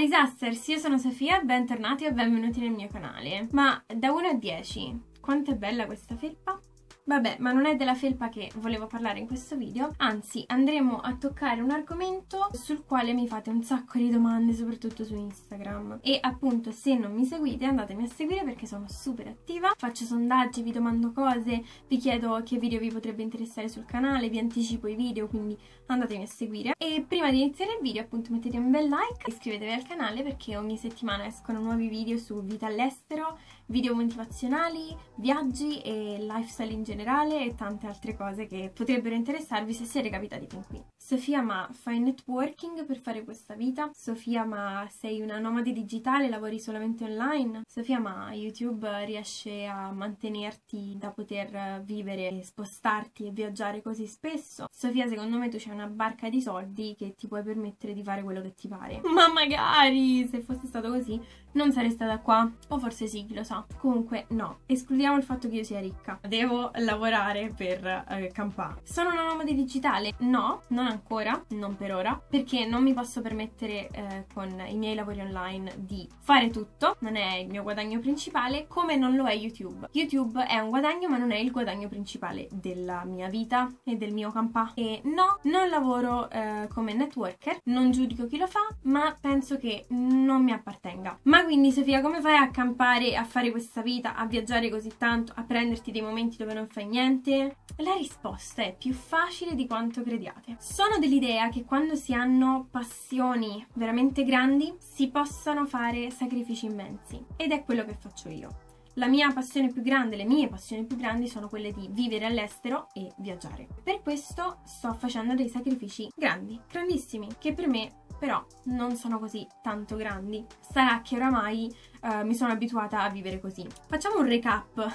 Disasters, io sono Sofia, bentornati e benvenuti nel mio canale. Ma da 1 a 10, quanto è bella questa felpa? Vabbè, ma non è della felpa che volevo parlare in questo video, anzi andremo a toccare un argomento sul quale mi fate un sacco di domande, soprattutto su Instagram. E appunto se non mi seguite andatemi a seguire perché sono super attiva, faccio sondaggi, vi domando cose, vi chiedo che video vi potrebbe interessare sul canale, vi anticipo i video, quindi andatemi a seguire. E prima di iniziare il video appunto mettete un bel like, iscrivetevi al canale perché ogni settimana escono nuovi video su vita all'estero, video motivazionali, viaggi e lifestyle in generale e tante altre cose che potrebbero interessarvi se siete capitati fin qui. Sofia, ma fai networking per fare questa vita? Sofia, ma sei una nomade digitale, lavori solamente online? Sofia, ma YouTube riesce a mantenerti da poter vivere, spostarti e viaggiare così spesso? Sofia, secondo me tu c'hai una barca di soldi che ti puoi permettere di fare quello che ti pare. Ma magari, se fosse stato così, non sarei stata qua. O forse sì, chi lo sa. Comunque, no. Escludiamo il fatto che io sia ricca. Devo lavorare per eh, campare. Sono una nomade digitale? No, non ancora, non per ora. Perché non mi posso permettere eh, con i miei lavori online di fare tutto. Non è il mio guadagno principale, come non lo è YouTube. YouTube è un guadagno, ma non è il guadagno principale della mia vita e del mio campà. E no, non lavoro eh, come networker. Non giudico chi lo fa, ma penso che non mi appartenga. Ma quindi Sofia come fai a campare, a fare questa vita, a viaggiare così tanto, a prenderti dei momenti dove non fai niente? La risposta è più facile di quanto crediate. Sono dell'idea che quando si hanno passioni veramente grandi si possano fare sacrifici immensi ed è quello che faccio io. La mia passione più grande, le mie passioni più grandi sono quelle di vivere all'estero e viaggiare. Per questo sto facendo dei sacrifici grandi, grandissimi, che per me però non sono così tanto grandi. Sarà che oramai uh, mi sono abituata a vivere così. Facciamo un recap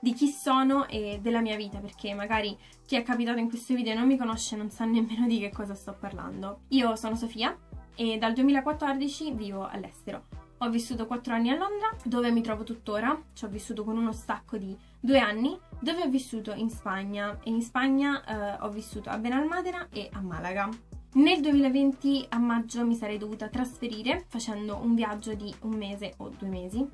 di chi sono e della mia vita, perché magari chi è capitato in questo video e non mi conosce non sa nemmeno di che cosa sto parlando. Io sono Sofia e dal 2014 vivo all'estero. Ho vissuto 4 anni a Londra, dove mi trovo tuttora. Ci ho vissuto con uno stacco di due anni, dove ho vissuto in Spagna. E in Spagna eh, ho vissuto a Benalmádena e a Malaga. Nel 2020 a maggio mi sarei dovuta trasferire facendo un viaggio di un mese o due mesi,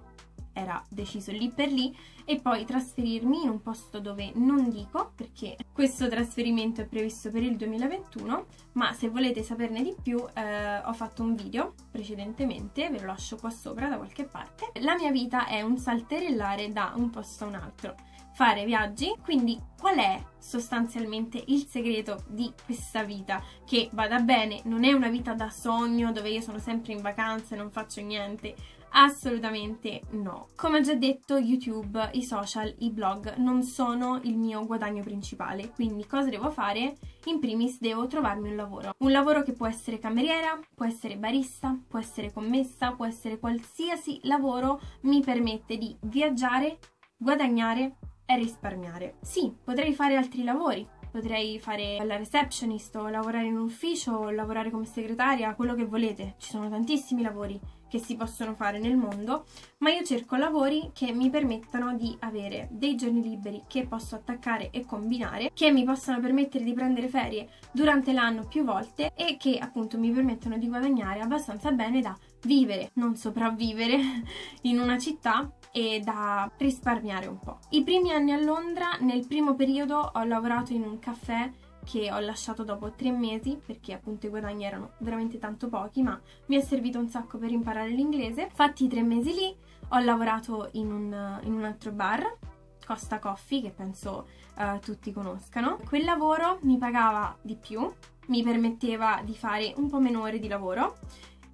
era deciso lì per lì, e poi trasferirmi in un posto dove non dico perché questo trasferimento è previsto per il 2021, ma se volete saperne di più eh, ho fatto un video precedentemente, ve lo lascio qua sopra da qualche parte. La mia vita è un salterellare da un posto a un altro fare viaggi, quindi qual è sostanzialmente il segreto di questa vita? Che vada bene, non è una vita da sogno dove io sono sempre in vacanza e non faccio niente, Assolutamente no. Come ho già detto, YouTube, i social, i blog non sono il mio guadagno principale, quindi cosa devo fare? In primis devo trovarmi un lavoro. Un lavoro che può essere cameriera, può essere barista, può essere commessa, può essere qualsiasi lavoro mi permette di viaggiare, guadagnare è risparmiare. Sì, potrei fare altri lavori, potrei fare la receptionist o lavorare in un ufficio o lavorare come segretaria, quello che volete. Ci sono tantissimi lavori che si possono fare nel mondo, ma io cerco lavori che mi permettano di avere dei giorni liberi che posso attaccare e combinare, che mi possano permettere di prendere ferie durante l'anno più volte e che appunto mi permettono di guadagnare abbastanza bene da vivere, non sopravvivere in una città e da risparmiare un po'. I primi anni a Londra, nel primo periodo ho lavorato in un caffè che ho lasciato dopo tre mesi perché appunto i guadagni erano veramente tanto pochi ma mi è servito un sacco per imparare l'inglese. Fatti i tre mesi lì ho lavorato in un, in un altro bar Costa Coffee che penso uh, tutti conoscano. Quel lavoro mi pagava di più, mi permetteva di fare un po' meno ore di lavoro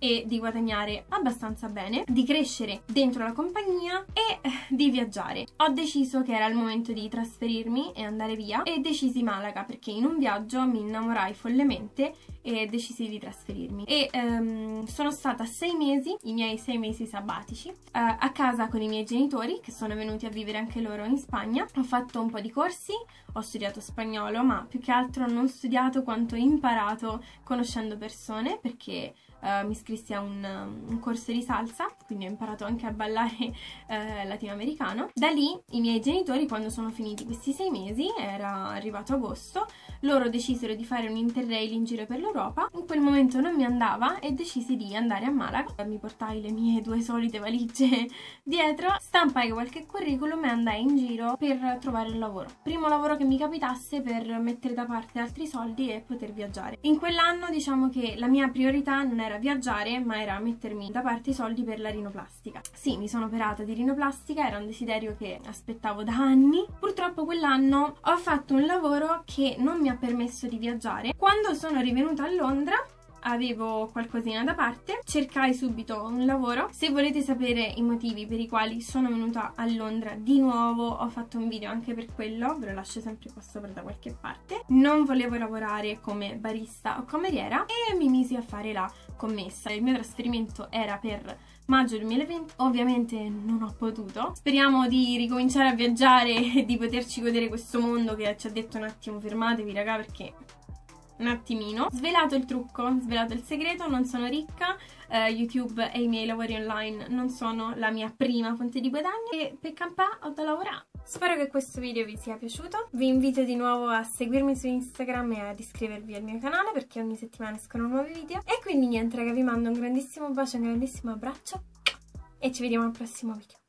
e di guadagnare abbastanza bene, di crescere dentro la compagnia e eh, di viaggiare. Ho deciso che era il momento di trasferirmi e andare via e decisi Malaga perché in un viaggio mi innamorai follemente e decisi di trasferirmi. E um, sono stata sei mesi, i miei sei mesi sabbatici, uh, a casa con i miei genitori che sono venuti a vivere anche loro in Spagna. Ho fatto un po' di corsi, ho studiato spagnolo, ma più che altro non ho studiato quanto ho imparato conoscendo persone perché uh, mi iscrissi a un, un, corso di salsa, quindi ho imparato anche a ballare uh, latinoamericano. Da lì i miei genitori, quando sono finiti questi sei mesi, era arrivato agosto, loro decisero di fare un interrail in giro per l'Europa. In quel momento non mi andava e decisi di andare a Malaga. Mi portai le mie due solite valigie dietro, stampai qualche curriculum e andai in giro per trovare un lavoro. Primo lavoro che mi capitasse per mettere da parte altri soldi e poter viaggiare. In quell'anno diciamo che la mia priorità non era viaggiare, ma era mettermi da parte i soldi per la rinoplastica. Sì, mi sono operata di rinoplastica, era un desiderio che aspettavo da anni. Purtroppo quell'anno ho fatto un lavoro che non mi ha permesso di viaggiare. Quando sono rivenuta a Londra avevo qualcosina da parte, cercai subito un lavoro. Se volete sapere i motivi per i quali sono venuta a Londra di nuovo, ho fatto un video anche per quello, ve lo lascio sempre qua sopra da qualche parte. Non volevo lavorare come barista o cameriera e mi misi a fare la commessa. Il mio trasferimento era per maggio 2020 ovviamente non ho potuto speriamo di ricominciare a viaggiare e di poterci godere questo mondo che ci ha detto un attimo fermatevi raga perché un attimino. Svelato il trucco, svelato il segreto, non sono ricca, uh, YouTube e i miei lavori online non sono la mia prima fonte di guadagno e per campà ho da lavorare. Spero che questo video vi sia piaciuto, vi invito di nuovo a seguirmi su Instagram e ad iscrivervi al mio canale perché ogni settimana escono nuovi video e quindi niente raga vi mando un grandissimo bacio, un grandissimo abbraccio e ci vediamo al prossimo video.